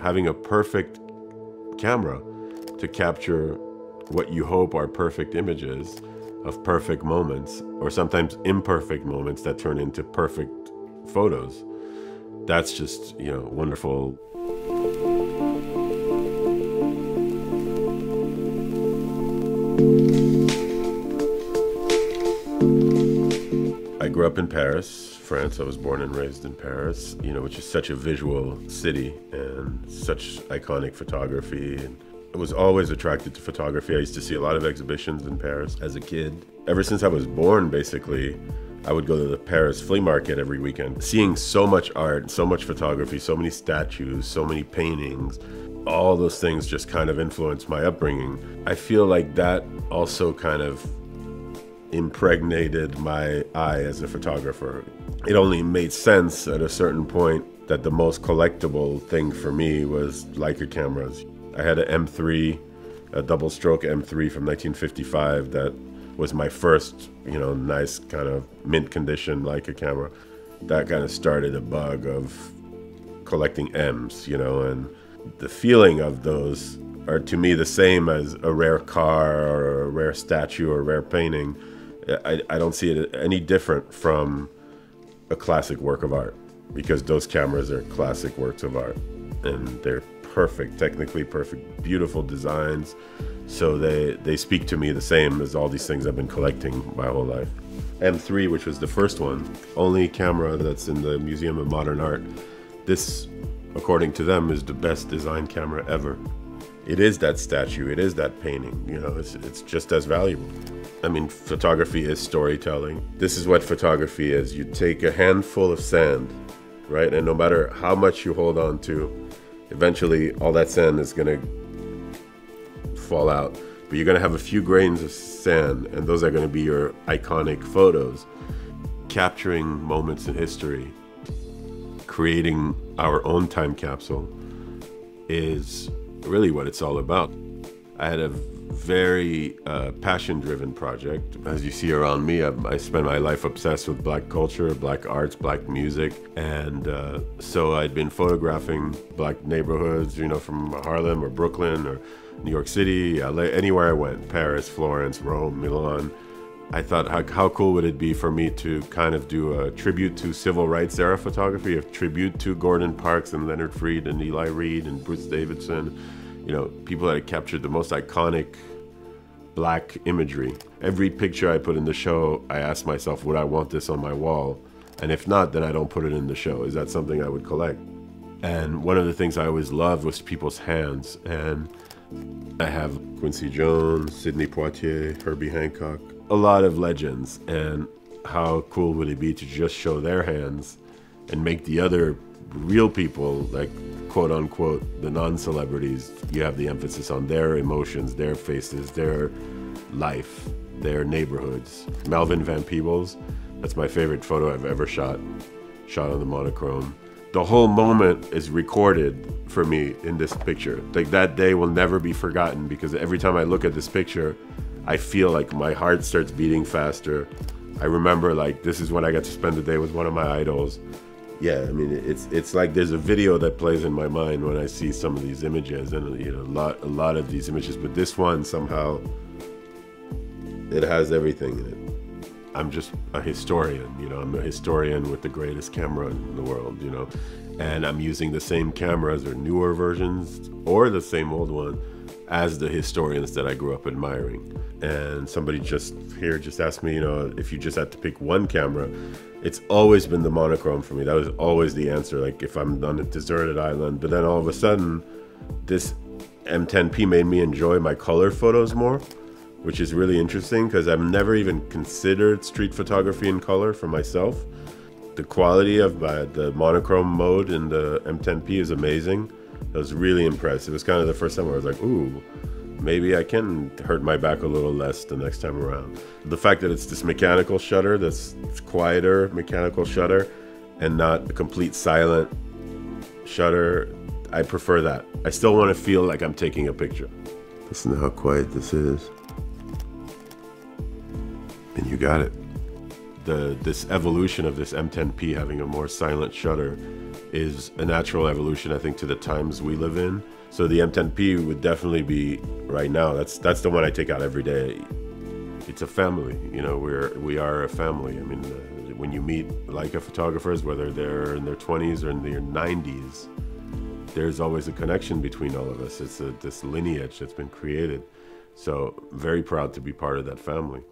Having a perfect camera to capture what you hope are perfect images of perfect moments, or sometimes imperfect moments that turn into perfect photos. That's just, you know, wonderful. I grew up in Paris, France. I was born and raised in Paris, you know, which is such a visual city and such iconic photography. And I was always attracted to photography. I used to see a lot of exhibitions in Paris as a kid. Ever since I was born, basically, I would go to the Paris flea market every weekend, seeing so much art, so much photography, so many statues, so many paintings. All those things just kind of influenced my upbringing. I feel like that also kind of impregnated my eye as a photographer. It only made sense at a certain point that the most collectible thing for me was Leica cameras. I had an M3, a double stroke M3 from 1955 that was my first, you know, nice kind of mint condition Leica camera. That kind of started a bug of collecting M's, you know, and the feeling of those are to me the same as a rare car or a rare statue or a rare painting. I, I don't see it any different from a classic work of art because those cameras are classic works of art and they're perfect, technically perfect, beautiful designs. So they, they speak to me the same as all these things I've been collecting my whole life. M3, which was the first one, only camera that's in the Museum of Modern Art. This, according to them, is the best design camera ever. It is that statue, it is that painting, you know, it's, it's just as valuable. I mean, photography is storytelling. This is what photography is. You take a handful of sand, right? And no matter how much you hold on to, eventually all that sand is going to fall out. But you're going to have a few grains of sand, and those are going to be your iconic photos. Capturing moments in history, creating our own time capsule is really what it's all about. I had a very uh, passion driven project. As you see around me, I, I, spend my life obsessed with black culture, black arts, black music. And uh, so I'd been photographing black neighborhoods, you know, from Harlem or Brooklyn or New York City, LA, anywhere I went Paris, Florence, Rome, Milan. I thought, how, how cool would it be for me to kind of do a tribute to civil rights era photography, a tribute to Gordon Parks and Leonard Freed and Eli Reed and Bruce Davidson you know, people that captured the most iconic black imagery. Every picture I put in the show, I ask myself, would I want this on my wall? And if not, then I don't put it in the show. Is that something I would collect? And one of the things I always loved was people's hands. And I have Quincy Jones, Sidney Poitier, Herbie Hancock, a lot of legends. And how cool would it be to just show their hands and make the other real people, like quote unquote, the non celebrities, you have the emphasis on their emotions, their faces, their life, their neighborhoods. Melvin Van Peebles, that's my favorite photo I've ever shot, shot on the monochrome. The whole moment is recorded for me in this picture. Like that day will never be forgotten because every time I look at this picture, I feel like my heart starts beating faster. I remember like this is when I got to spend the day with one of my idols yeah, I mean, it's it's like there's a video that plays in my mind when I see some of these images, and you know, a lot a lot of these images. But this one somehow, it has everything in it. I'm just a historian, you know. I'm a historian with the greatest camera in the world, you know, and I'm using the same cameras or newer versions or the same old one as the historians that I grew up admiring. And somebody just here just asked me, you know, if you just had to pick one camera, it's always been the monochrome for me. That was always the answer. Like if I'm on a deserted island, but then all of a sudden, this M10P made me enjoy my color photos more, which is really interesting because I've never even considered street photography in color for myself. The quality of my, the monochrome mode in the M10P is amazing. I was really impressed. It was kind of the first time where I was like, ooh, maybe I can hurt my back a little less the next time around. The fact that it's this mechanical shutter, this quieter mechanical shutter, and not a complete silent shutter, I prefer that. I still want to feel like I'm taking a picture. Listen to how quiet this is. And you got it. The this evolution of this M10P having a more silent shutter is a natural evolution, I think, to the times we live in. So the M10P would definitely be right now. That's that's the one I take out every day. It's a family, you know. We're we are a family. I mean, when you meet Leica photographers, whether they're in their 20s or in their 90s, there's always a connection between all of us. It's a, this lineage that's been created. So very proud to be part of that family.